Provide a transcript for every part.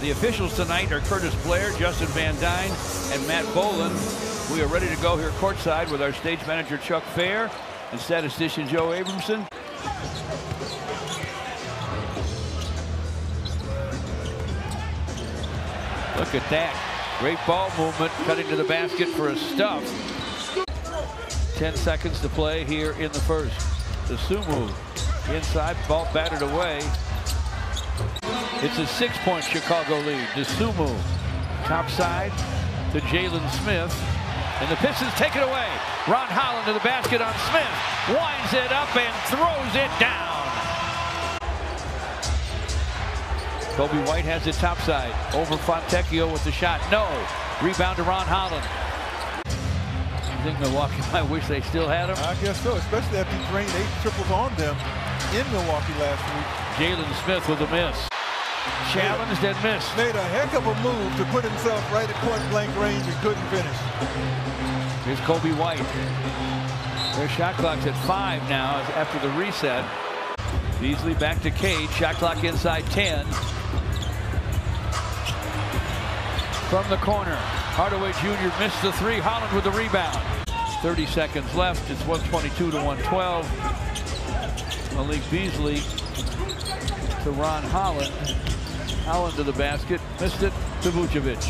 The officials tonight are Curtis Blair, Justin Van Duyne, and Matt Boland. We are ready to go here courtside with our stage manager Chuck Fair and statistician Joe Abramson. Look at that. Great ball movement, cutting to the basket for a stuff. 10 seconds to play here in the first. Dosunmu inside, ball batted away. It's a six-point Chicago lead. Dosunmu, top side to Jalen Smith. And the Pistons take it away. Ron Holland to the basket on Smith. Winds it up and throws it down. Coby White has it topside. Over Fontecchio with the shot. No. Rebound to Ron Holland. You think Milwaukee might wish they still had him? I guess so, especially after he drained eight triples on them in Milwaukee last week. Jalen Smith with a miss. Challenged and missed. Made a heck of a move to put himself right at point blank range and couldn't finish. Here's Coby White. Their shot clock's at five now after the reset. Beasley back to Cade. Shot clock inside 10. From the corner. Hardaway Jr. missed the three. Holland with the rebound. 30 seconds left. It's 122 to 112. Malik Beasley to Ron Holland. Holland to the basket. Missed it to Vucevic.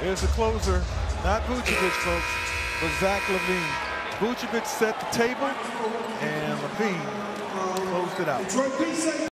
There's the closer. Not Vucevic, folks, but Zach LaVine. Vucevic set the table, and Levine closed it out.